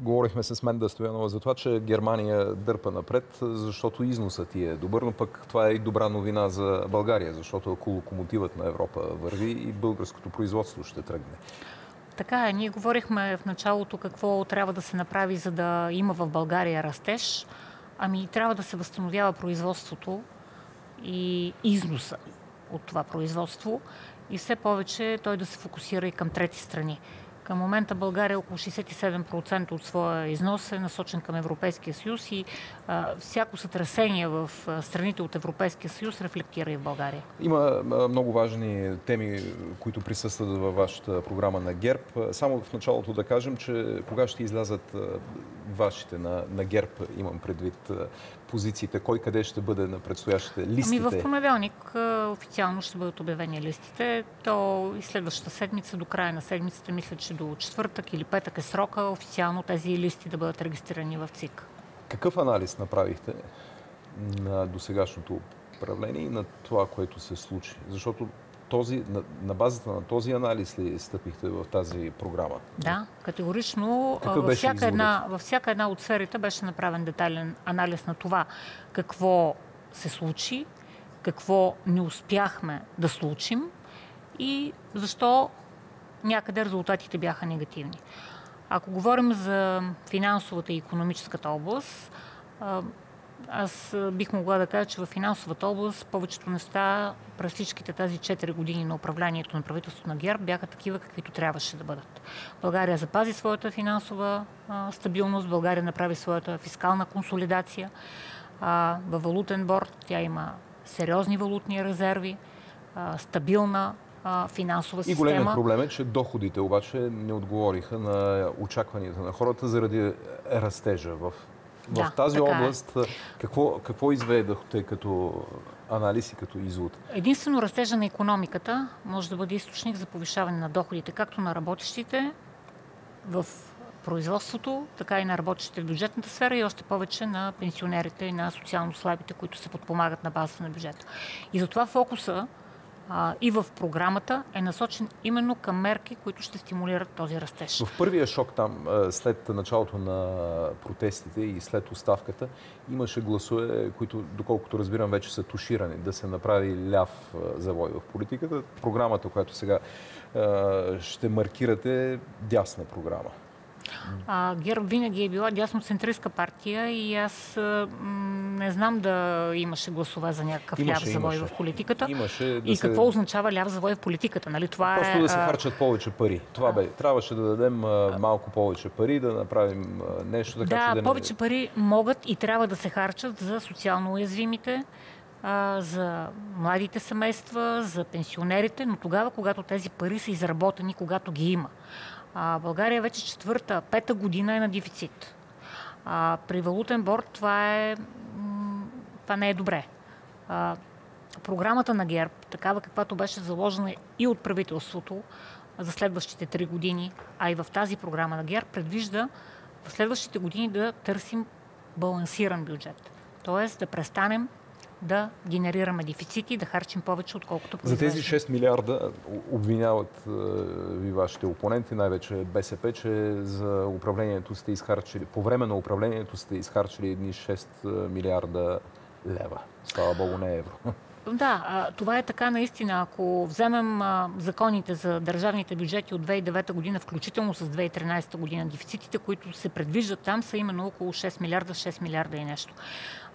Говорихме с Менда Стоянова за това, че Германия дърпа напред, защото износът ти е добър, но пък това е и добра новина за България, защото ако локомотивът на Европа върви и българското производство ще тръгне. Така е. Ние говорихме в началото какво трябва да се направи, за да има в България растеж. Ами трябва да се възстановява производството и износа от това производство и все повече той да се фокусира и към трети страни. Към момента България около 67% от своя износ е насочен към Европейския съюз и а, всяко сътресение в страните от Европейския съюз рефлектира и в България. Има много важни теми, които присъстват във вашата програма на ГЕРБ. Само в началото да кажем, че кога ще излязат вашите на, на ГЕРБ, имам предвид позициите, кой къде ще бъде на предстоящите листите? Ами в понеделник официално ще бъдат обявени листите. То и следващата седмица, до края на седмицата, мисля, че до четвъртък или петък е срока официално тези листи да бъдат регистрирани в ЦИК. Какъв анализ направихте на досегашното управление и на това, което се случи? Защото този, на, на базата на този анализ ли стъпихте в тази програма? Да, категорично. Във всяка, една, във всяка една от сферите беше направен детайлен анализ на това какво се случи, какво не успяхме да случим и защо някъде резултатите бяха негативни. Ако говорим за финансовата и економическата област, аз бих могла да кажа, че в финансовата област повечето неща през всичките тази 4 години на управлението на правителството на ГЕРБ бяха такива, каквито трябваше да бъдат. България запази своята финансова а, стабилност, България направи своята фискална консолидация. А, във валутен борт тя има сериозни валутни резерви, а, стабилна финансова система. И големият проблем е, че доходите обаче не отговориха на очакванията на хората заради растежа в да, в тази е. област е. какво, какво изведахте като анализ и като извод? Единствено растежа на економиката може да бъде източник за повишаване на доходите, както на работещите в производството, така и на работещите в бюджетната сфера и още повече на пенсионерите и на социално слабите, които се подпомагат на базата на бюджета. И затова фокуса и в програмата е насочен именно към мерки, които ще стимулират този растеж. В първия шок там, след началото на протестите и след оставката, имаше гласове, които, доколкото разбирам, вече са туширани, да се направи ляв завой в политиката. Програмата, която сега ще маркирате, дясна програма. А, ГЕРБ винаги е била дясноцентристка партия и аз м- не знам да имаше гласове за някакъв имаше, ляв завой имаше. в политиката. Имаше да и се... какво означава ляв завой в политиката? Нали? Това Просто е, да се харчат повече пари. Това а... бе. Трябваше да дадем а, малко повече пари, да направим а, нещо така, да, че да повече не... пари могат и трябва да се харчат за социално уязвимите, за младите семейства, за пенсионерите, но тогава, когато тези пари са изработени, когато ги има. България вече четвърта, пета година е на дефицит. А, при валутен борт това, е, това не е добре. А, програмата на ГЕРБ, такава каквато беше заложена и от правителството за следващите три години, а и в тази програма на ГЕРБ, предвижда в следващите години да търсим балансиран бюджет. Тоест да престанем да генерираме дефицити и да харчим повече, отколкото За тези 6 милиарда обвиняват ви вашите опоненти, най-вече БСП, че за управлението сте изхарчили, по време на управлението сте изхарчили едни 6 е, милиарда лева. Слава Богу, не евро. Да, това е така наистина. Ако вземем законите за държавните бюджети от 2009 година, включително с 2013 година, дефицитите, които се предвиждат там, са именно около 6 милиарда, 6 милиарда и нещо.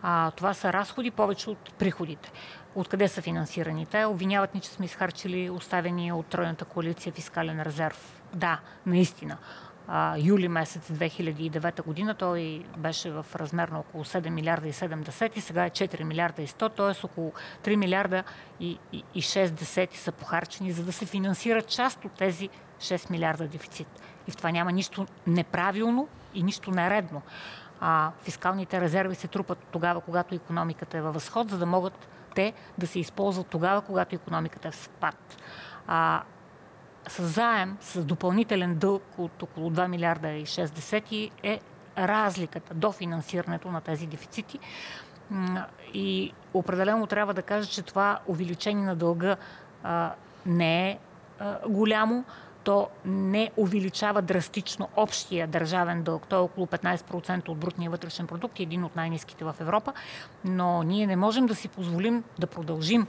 А, това са разходи повече от приходите. Откъде са финансирани? Те обвиняват ни, че сме изхарчили оставени от Тройната коалиция фискален резерв. Да, наистина. А, юли месец 2009 година той беше в размер на около 7 милиарда и 70 и сега е 4 милиарда и 100, т.е. около 3 милиарда и, и, и 6 десети са похарчени, за да се финансира част от тези 6 милиарда дефицит. И в това няма нищо неправилно и нищо нередно а, фискалните резерви се трупат тогава, когато економиката е във възход, за да могат те да се използват тогава, когато економиката е в спад. А, с заем, с допълнителен дълг от около 2 милиарда и 60 е разликата до финансирането на тези дефицити. И определено трябва да кажа, че това увеличение на дълга не е голямо, то не увеличава драстично общия държавен дълг. Той е около 15% от брутния вътрешен продукт и един от най-низките в Европа, но ние не можем да си позволим да продължим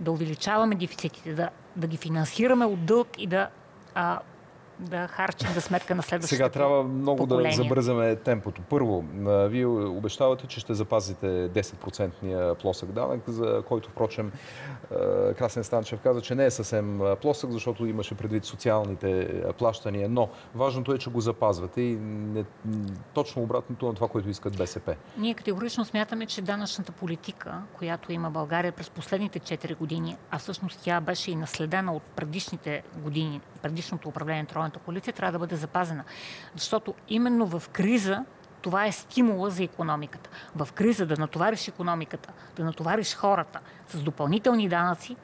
да увеличаваме дефицитите, да, да ги финансираме от дълг и да а, да харчим за сметка на следващото Сега трябва много поколение. да забързаме темпото. Първо, вие обещавате, че ще запазите 10 плосък данък, за който, впрочем, Красен Станчев каза, че не е съвсем плосък, защото имаше предвид социалните плащания, но важното е, че го запазвате и не, точно обратното на това, което искат БСП. Ние категорично смятаме, че данъчната политика, която има България през последните 4 години, а всъщност тя беше и наследена от предишните години, предишното управление на Тройната коалиция, трябва да бъде запазена. Защото именно в криза това е стимула за економиката. В криза да натовариш економиката, да натовариш хората с допълнителни данъци,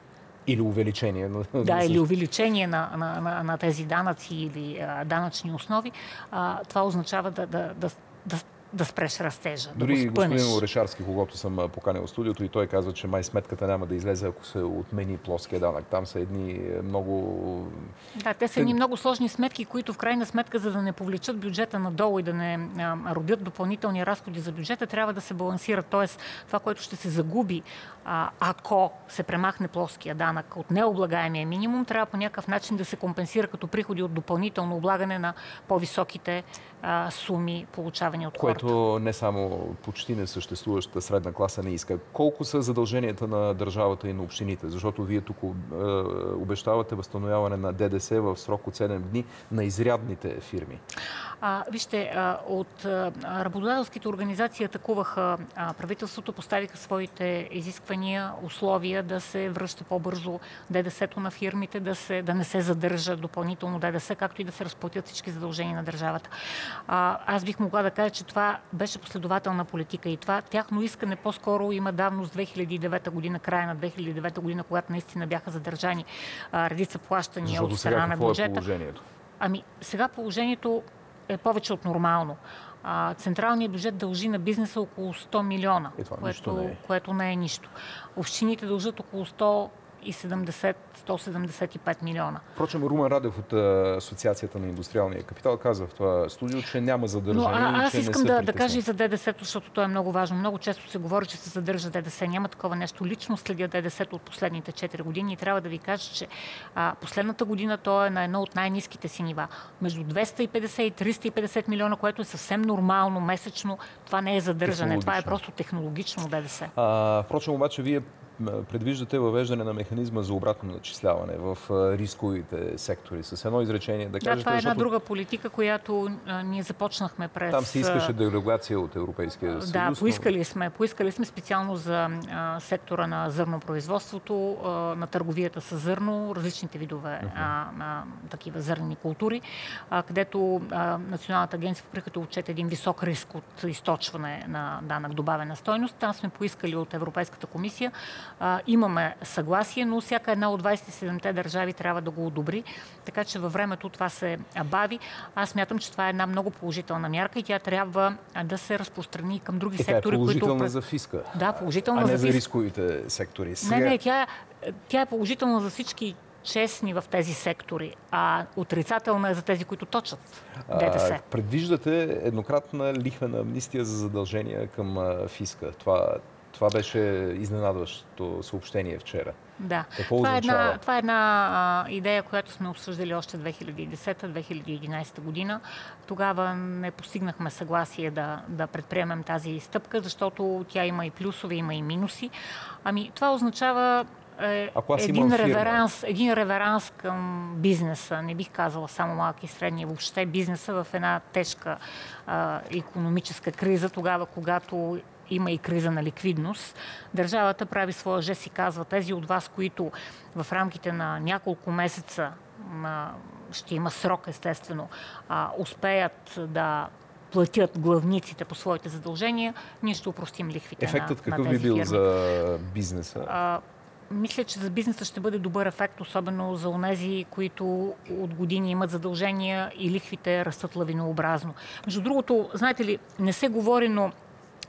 или увеличение. Да, или увеличение на, на, на, на тези данъци или а, данъчни основи, а, това означава да, да, да, да да спреш растежа. Дори да господин Орешарски, когато съм поканил в студиото, и той казва, че май сметката няма да излезе, ако се отмени плоския данък. Там са едни е, много... Да, те са едни много сложни сметки, които в крайна сметка, за да не повлечат бюджета надолу и да не а, родят допълнителни разходи за бюджета, трябва да се балансират. Тоест, това, което ще се загуби, а, ако се премахне плоския данък от необлагаемия минимум, трябва по някакъв начин да се компенсира като приходи от допълнително облагане на по-високите а, суми, получавани от хората. Което не само почти несъществуващата средна класа не иска. Колко са задълженията на държавата и на общините? Защото вие тук е, обещавате възстановяване на ДДС в срок от 7 дни на изрядните фирми. А, вижте, а, от а, работодателските организации атакуваха а, правителството, поставиха своите изисквания, условия да се връща по-бързо ДДС-то на фирмите, да, се, да не се задържа допълнително ДДС, както и да се разплатят всички задължения на държавата. А, аз бих могла да кажа, че това беше последователна политика и това тяхно искане по-скоро има давност 2009 година, края на 2009 година, когато наистина бяха задържани а, редица плащания Защото от страна на е бюджета. Е положението? Ами сега положението е повече от нормално. А, централният бюджет дължи на бизнеса около 100 милиона, което, не е. което не е нищо. Общините дължат около 100 175 милиона. Впрочем, Румен Радев от Асоциацията на индустриалния капитал каза в това студио, че няма задържане. Но, а, аз искам да, да кажа и за ДДС, защото то е много важно. Много често се говори, че се задържа ДДС. Няма такова нещо. Лично следя ДДС от последните 4 години и трябва да ви кажа, че а, последната година то е на едно от най-низките си нива. Между 250 и 350 милиона, което е съвсем нормално месечно. Това не е задържане. Това е просто технологично ДДС. А, впрочем, обаче, вие предвиждате въвеждане на механизма за обратно начисляване в рисковите сектори? С едно изречение да кажете... Да, това е една друга политика, която ние започнахме през... Там се искаше дерогация от Европейския съюз. Да, поискали сме. Поискали сме специално за сектора на зърнопроизводството, на търговията с зърно, различните видове uh-huh. а, а, такива зърнени култури, където Националната агенция по приходите отчете един висок риск от източване на данък добавена стойност. Там сме поискали от Европейската комисия а, имаме съгласие, но всяка една от 27-те държави трябва да го одобри, така че във времето това се бави. Аз мятам, че това е една много положителна мярка и тя трябва да се разпространи към други Така сектори. Е положителна които... за фиска. Да, положителна а не за, за рисковите сектори. Сега... Не, не, тя, тя е положителна за всички честни в тези сектори, а отрицателна е за тези, които точат ДДС. Предвиждате еднократна лихвена амнистия за задължения към фиска. Това, това беше изненадващото съобщение вчера. Да. Какво това, е една, това е една а, идея, която сме обсъждали още 2010-2011 година. Тогава не постигнахме съгласие да, да предприемем тази стъпка, защото тя има и плюсове, има и минуси. Ами, това означава е, един, реверанс, един реверанс към бизнеса. Не бих казала само малки и средни, въобще бизнеса в една тежка а, економическа криза, тогава когато има и криза на ликвидност, държавата прави своя жест и казва тези от вас, които в рамките на няколко месеца ще има срок, естествено, успеят да платят главниците по своите задължения, ние ще упростим лихвите Ефектът на, какъв на би бил фирми. за бизнеса? А, мисля, че за бизнеса ще бъде добър ефект, особено за онези, които от години имат задължения и лихвите растат лавинообразно. Между другото, знаете ли, не се говори, но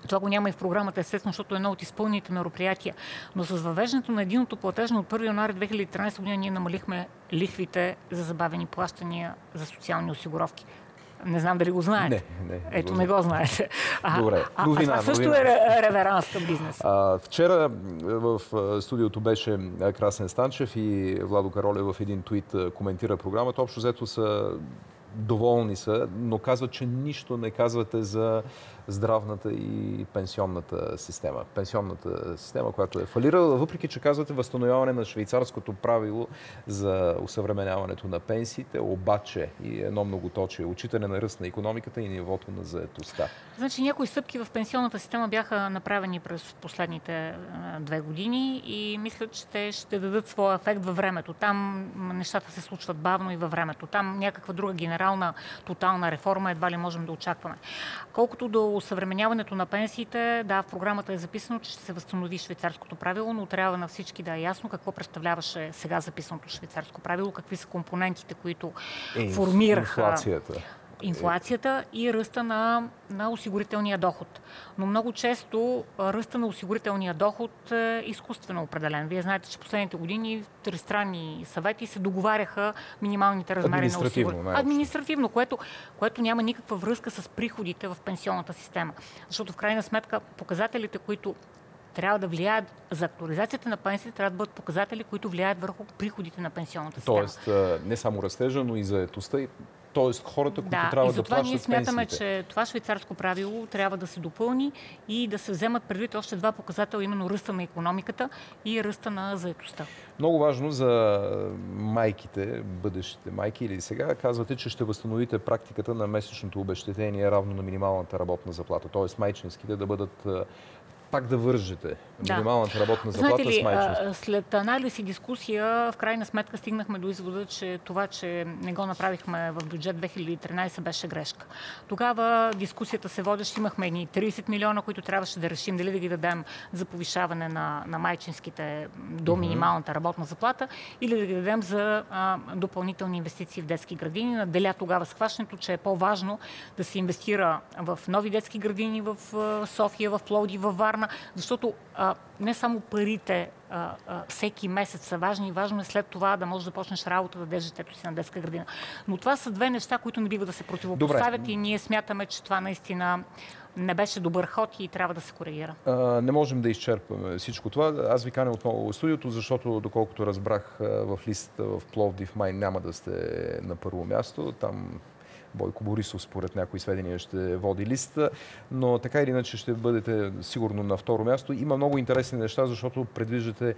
Това го няма и в програмата, естествено, защото е едно от изпълнените мероприятия. Но с въвеждането на единото платежно от 1 януари 2013 година ние намалихме лихвите за забавени плащания за социални осигуровки. Не знам дали го знаете. Не, не. Ето, не го знаете. А, Добре. А, новина, а това също новина. е реверанс към бизнес. А, вчера в студиото беше Красен Станчев и Владо Кароле в един твит коментира програмата. Общо взето са доволни са, но казват, че нищо не казвате за здравната и пенсионната система. Пенсионната система, която е фалирала, въпреки че казвате възстановяване на швейцарското правило за усъвременяването на пенсиите, обаче и едно многоточие, учитане на ръст на економиката и нивото на заетостта. Значи някои стъпки в пенсионната система бяха направени през последните две години и мисля, че те ще дадат своя ефект във времето. Там нещата се случват бавно и във времето. Там някаква друга генерална, тотална реформа едва ли можем да очакваме. Колкото до усъвременяването на пенсиите, да, в програмата е записано, че ще се възстанови швейцарското правило, но трябва на всички да е ясно какво представляваше сега записаното швейцарско правило, какви са компонентите, които е, формираха инфлацията инфлацията и ръста на, на осигурителния доход. Но много често ръста на осигурителния доход е изкуствено определен. Вие знаете, че последните години тристранни съвети се договаряха минималните размери на осигурителния Административно, което, което няма никаква връзка с приходите в пенсионната система. Защото в крайна сметка показателите, които трябва да влияят за актуализацията на пенсиите, трябва да бъдат показатели, които влияят върху приходите на пенсионната система. Тоест не само растежа, но и заетостта и т.е. хората, които да, трябва и затова да ние смятаме, че това швейцарско правило трябва да се допълни и да се вземат предвид още два показатела, именно ръста на економиката и ръста на заетостта. Много важно за майките, бъдещите майки или сега, казвате, че ще възстановите практиката на месечното обещетение равно на минималната работна заплата, т.е. майчинските да бъдат пак да вържете минималната работна заплата Знаете ли, с майчинство? След анализ и дискусия, в крайна сметка стигнахме до извода, че това, че не го направихме в бюджет 2013 беше грешка. Тогава дискусията се водеше, имахме едни 30 милиона, които трябваше да решим дали да ги дадем за повишаване на, на майчинските до минималната работна заплата или да ги дадем за а, допълнителни инвестиции в детски градини. Наделя тогава схващането, че е по-важно да се инвестира в нови детски градини в София, в Плоди, в Варна, програма, защото а, не само парите а, а, всеки месец са важни, важно е след това да можеш да почнеш работа, да дадеш детето си на детска градина. Но това са две неща, които не бива да се противопоставят Добре. и ние смятаме, че това наистина не беше добър ход и трябва да се коригира. А, не можем да изчерпаме всичко това. Аз ви каня отново в студиото, защото доколкото разбрах в листата в Пловдив май няма да сте на първо място. Там Бойко Борисов, според някои сведения, ще води листа, но така или иначе ще бъдете сигурно на второ място. Има много интересни неща, защото предвиждате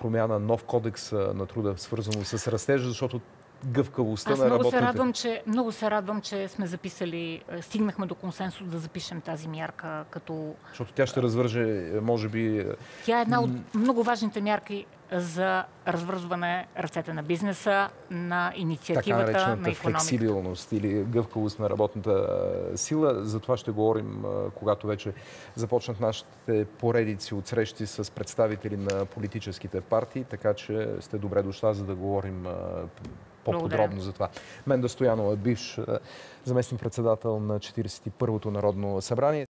промяна, нов кодекс на труда, свързано с растежа, защото гъвкавостта Аз на работните... Се радвам, че, много се радвам, че сме записали, стигнахме до консенсус да запишем тази мярка като... Защото тя ще развърже, може би... Тя е една от много важните мярки за развързване ръцете на бизнеса, на инициативата, така на економиката. флексибилност или гъвкавост на работната сила. За това ще говорим, когато вече започнат нашите поредици от срещи с представители на политическите партии, така че сте добре дошла, за да говорим по-подробно за това. Менда Стоянова, бивш заместник председател на 41-то Народно събрание.